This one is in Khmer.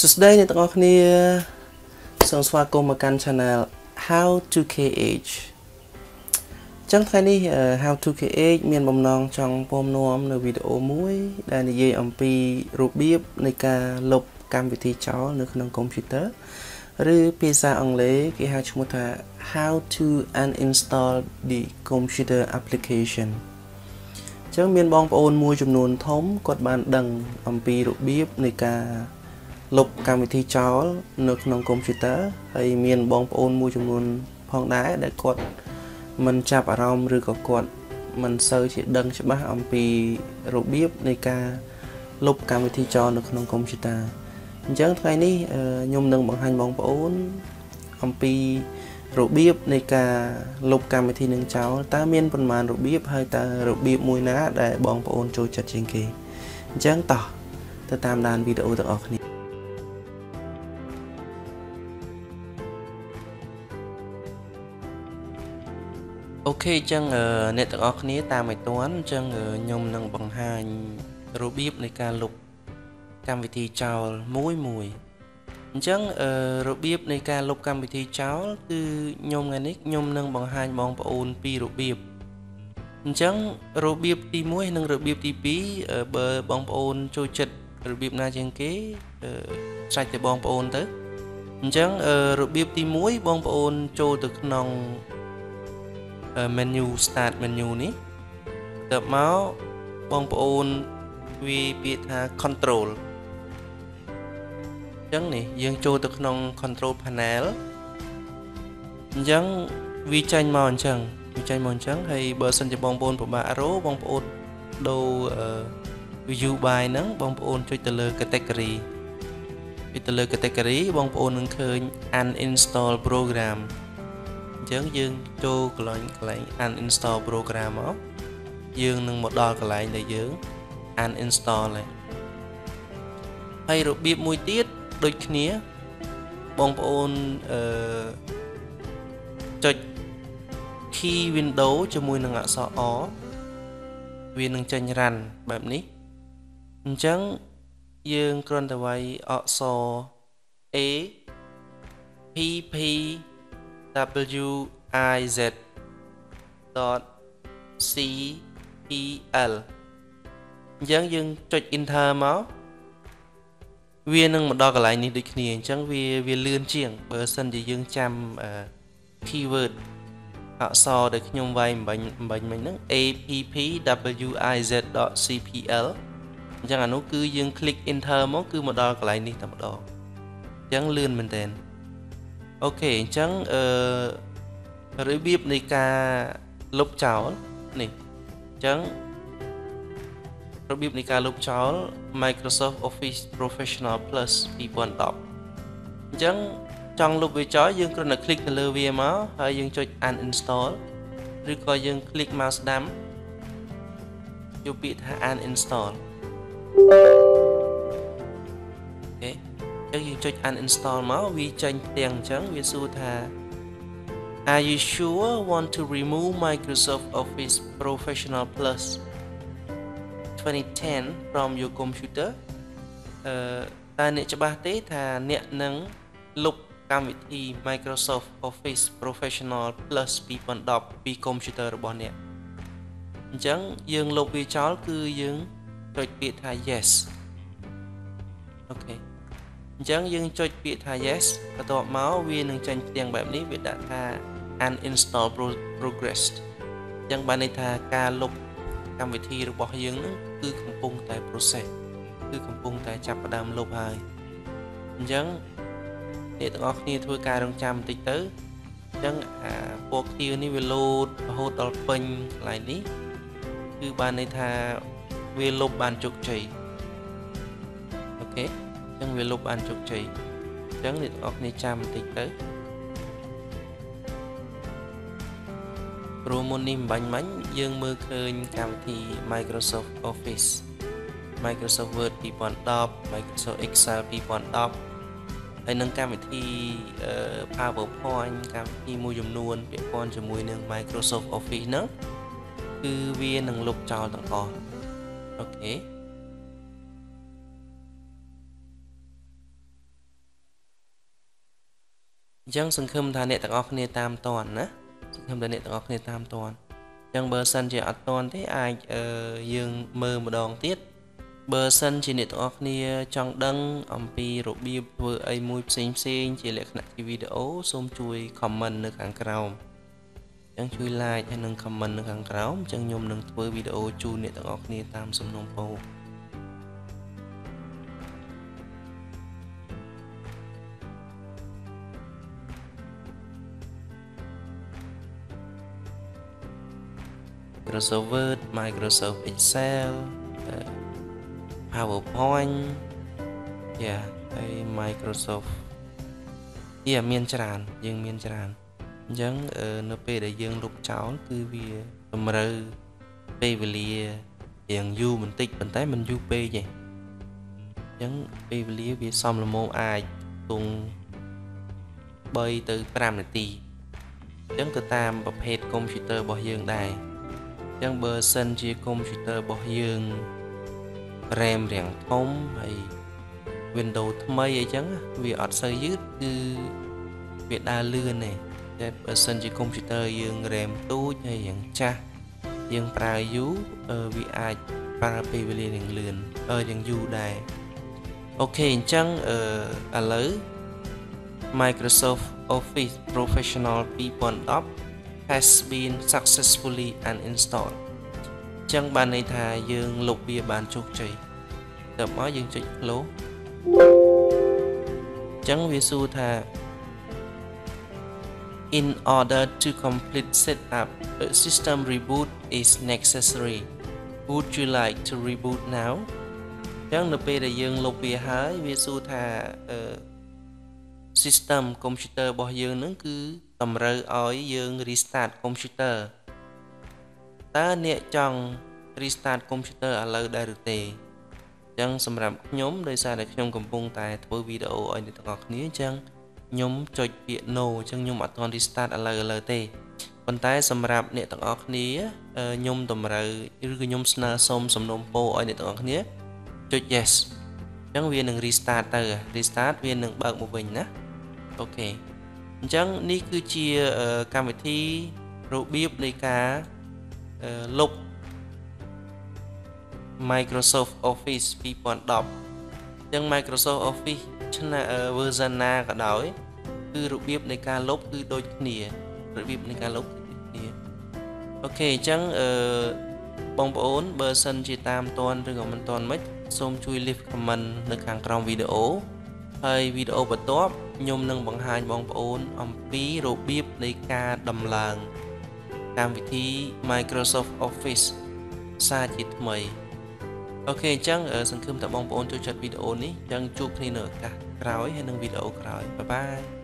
សួស្តីអ្នកទាំងអស់គ្នាសូមស្វាគមន៍មកកាន់ Channel How to KH ចឹងថ្ងៃនេះ How to KH មានបំណងចង់ពំនាំនៅវីដេអូមួយ ដែលនិយាយអំពីរបៀបនៃការលុបកម្មវិធីចោលនៅក្នុងកុំព្យូទ័រឬភាសាអង់គ្លេសគេហៅឈ្មោះថា How to uninstall the computer application ចឹងមានបងប្អូនមួយចំនួនធំគាត់បានដឹងអំពីរបៀបនៃការ លុបកម្មវិធីចោលនៅក្នុងកុំព្យូទ័រហើយមានបងប្អូនមួយចំនួនផងដែរដែលគាត់មិនចាប់អារម្មណ៍ឬក៏គាត់មិនសូវជាដឹងច្បាស់អំពីរបៀបនៃការលុបកម្មវិធីចោលនៅក្នុងកុំព្យូទ័រអញ្ចឹងថ្ងៃនេះខ្ញុំនឹងបង្ហាញបងប្អូនអំពីរបៀបនៃការលុបកម្មវិធីនឹងចោលតើមានប៉ុន្មានរបៀបហើយតើរបៀបមួយណាដែលបងប្អូនចូលចិត្តជាងគេអញ្ចឹងតោះទៅតាមដានវីដេអូទាំងអស់គ្នា អូខេអញ្ចឹងអ្នកទាំងអស់គ្នាតាមឲ្យតាន់អញ្ចឹងខ្ញុំនឹងបង្ហាញរបៀបនៃការលុបកម្មវិធីចោលមួយមួយអញ្ចឹងរបៀបនៃការលុបកម្មវិធីចោលគឺខ្ញុំថ្ងៃនេះខ្ញុំនឹងបង្ហាញបងប្អូនពីររបៀបអញ្ចឹងរបៀបទី1និងរបៀបទី2បើបងប្អូនចូលចិត្តរបៀបណាជាងគេសាច់ទៅបងប្អូនទៅអញ្ចឹងរបៀបទី1បងប្អូនចូលទៅក្នុង menu start menu នេះទៅមកបងប្អូនវាពាក្យថា control អញ្ចឹងនេះយើងចូលទៅក្នុង control panel អញ្ចឹងវាចេញមកអញ្ចឹងវាចេញមកអញ្ចឹងហើយបើសិនជាបងប្អូនពិបាករកបងប្អូនដូរ view by ហ្នឹងបងប្អូនចុចទៅលើ category ចុចទៅលើ category បងប្អូននឹងឃើញ uninstall program អញ្ចឹងយើងចូលកន្លែងកន្លែង uninstall program មកយើងនឹងមកដល់កន្លែងដែលយើង uninstall ហើយហើយរបៀបមួយទៀតដូចគ្នាបងប្អូនអឺចុច key window ជាមួយនឹងអក្សរ O វានឹងចេញ run បែបនេះអញ្ចឹងយើងគ្រាន់តែវាយអក្សរ A P P W I Z .c e l អញ្ចឹងយើងចុច enter មកវានឹងមកដល់កន្លែងនេះដូចគ្នាអញ្ចឹងវាវាលឿនជាងបើសិនជាយើងចាំ keyword អក្សរដែលខ្ញុំវាយបំបញ្ញបំបញ្ញមិញហ្នឹង appwiz.cpl អញ្ចឹងអានោះគឺយើង click enter មកគឺមកដល់កន្លែងនេះតែម្ដងអញ្ចឹងលឿនមែនតើ អូខេអញ្ចឹងអឺរបៀបនៃការលុបចោលនេះអញ្ចឹងរបៀបនៃការលុបចោល Microsoft Office Professional Plus 2010អញ្ចឹងចង់លុបវាចោលយើងគ្រាន់តែ click ទៅលើវាមកហើយយើងចុច uninstall ឬក៏យើង click មកស្ដាំយកពាក្យថា uninstall អូខេ ចឹងយើងចុច uninstall មកវាចេញផ្ទាំងអញ្ចឹងវាសួរថា Are you sure want to remove Microsoft Office Professional Plus 2010 from your computer អឺតើអ្នកច្បាស់ទេថាអ្នកនឹងលុបកម្មវិធី Microsoft Office Professional Plus 2010ពី computer របស់អ្នកអញ្ចឹងយើងលុបវាចោលគឺយើងចុចពាក្យថា yes អូខេ អញ្ចឹងយើងចុចពាក្យថា yes បន្ទាប់មកវានឹងចេញផ្ទាំងបែបនេះវាដាក់ថា uninstall progressed អញ្ចឹងបានន័យថាការលុបកម្មវិធីរបស់យើងនឹងគឺកំពុងតែ process គឺកំពុងតែចាប់ផ្ដើមលុបហើយអញ្ចឹងអ្នកទាំងអស់គ្នាធ្វើការរងចាំបន្តិចទៅអញ្ចឹងអាពណ៌ខៀវនេះវាលោតរហូតដល់ពេញកន្លែងនេះគឺបានន័យថាវាលុបបានជោគជ័យអូខេអញ្ចឹងវាលុបបានជោគជ័យអញ្ចឹងអ្នកទាំងអស់គ្នាចាំបន្តិចទៅព្រោះមុននេះមិនបាញ់មាញ់យើងមើលឃើញកម្មវិធី Microsoft Office Microsoft Word 2010 Microsoft Excel 2010ហើយនឹងកម្មវិធី PowerPoint កម្មវិធីមួយចំនួនពាក់ព័ន្ធជាមួយនឹង Microsoft Office ហ្នឹងគឺវានឹងលុបចោលទាំងអស់អូខេ ញ្ចឹងសង្ឃឹមថាអ្នកទាំងអស់គ្នាតាមតន់ណាសង្ឃឹមថាអ្នកទាំងអស់គ្នាតាមតន់អញ្ចឹងបើសិនជាអត់តន់ទេអាចយើងមើលម្ដងទៀតបើសិនជាអ្នកទាំងអស់គ្នាចង់ដឹងអំពីរបៀបធ្វើអីមួយផ្សេងផ្សេងជាលក្ខណៈជាវីដេអូសូមជួយ comment នៅខាងក្រោមអញ្ចឹងជួយ like ហើយនិង comment នៅខាងក្រោមអញ្ចឹងខ្ញុំនឹងធ្វើវីដេអូជូនអ្នកទាំងអស់គ្នាតាមសំណុំពរ Microsoft Word Microsoft Excel PowerPoint យ៉ាហើយ Microsoft យ៉ាមានច្រើនយើងមានច្រើនអញ្ចឹងនៅពេលដែលយើងលុបចោលគឺវាតម្រូវពេលវេលារៀងយូរបន្តិចប៉ុន្តែមិនយូរពេកទេអញ្ចឹងពេលវេលាវាសមល្មមអាចទង3ទៅ5នាទីអញ្ចឹងទៅតាមប្រភេទកុំព្យូទ័ររបស់យើងដែរអញ្ចឹងបើសិនជាកុំព្យូទ័ររបស់យើង RAM រាងធំហើយ Windows ថ្មីអីចឹងវាអត់សូវយឺតគឺវាដើរលឿនទេតែបើសិនជាកុំព្យូទ័រយើង RAM ទូចហើយរាងចាស់យើងប្រើយូរវាអាចប្រើពេលវេលារាងលឿនអឺរាងយូរដែរអូខេអញ្ចឹងអឺឥឡូវ Microsoft Office Professional 2010 has been successfully uninstalled ចឹងបានន័យថាយើងលុបវាបានជោគជ័យទៅមកយើងចុច close ចឹងវាសួរថា in order to complete setup a system reboot is necessary would you like to reboot now ចឹងនៅពេលដែលយើងលុបវាហើយវាសួរថា system computer របស់យើងនឹងគឺតម្រូវឲ្យយើង restart computer តើអ្នកចង់ restart computer ឥឡូវដែរឬទេអញ្ចឹងសម្រាប់ខ្ញុំដោយសារតែខ្ញុំកំពុងតែធ្វើវីដេអូឲ្យអ្នកទាំងអស់គ្នាអញ្ចឹងខ្ញុំចុចពាក្យ no អញ្ចឹងខ្ញុំអត់ទាន់ restart ឥឡូវឥឡូវទេប៉ុន្តែសម្រាប់អ្នកទាំងអស់គ្នាខ្ញុំតម្រូវឬក៏ខ្ញុំស្នើសុំសំណុំពរឲ្យអ្នកទាំងអស់គ្នាចុច yes អញ្ចឹងវានឹង restart ទៅ restart វានឹងបើកមកវិញណាអូខេ អញ្ចឹងនេះគឺជាកម្មវិធីរបៀបនៃការលុប Microsoft Office 2010អញ្ចឹង Microsoft Office ឆ្នាំ version ណាក៏ដោយគឺរបៀបនៃការលុបគឺដូចគ្នារបៀបនៃការលុបគឺដូចគ្នាអូខេអញ្ចឹងអឺបងប្អូនបើសិនជាតាមតន់ឬក៏មិនតន់មិនសូមជួយ leave comment នៅខាងក្រោមវីដេអូហើយវីដេអូបន្ទាប់ ខ្ញុំនឹងបង្ហាញបងប្អូនអំពីរបៀបនៃការដំឡើងកម្មវិធី Microsoft Office សារជាថ្មីអូខេអញ្ចឹងសង្ឃឹមថាបងប្អូនចូលចិត្តវីដេអូនេះអញ្ចឹងជួបគ្នានៅឱកាសក្រោយហើយនឹងវីដេអូក្រោយបាយបាយ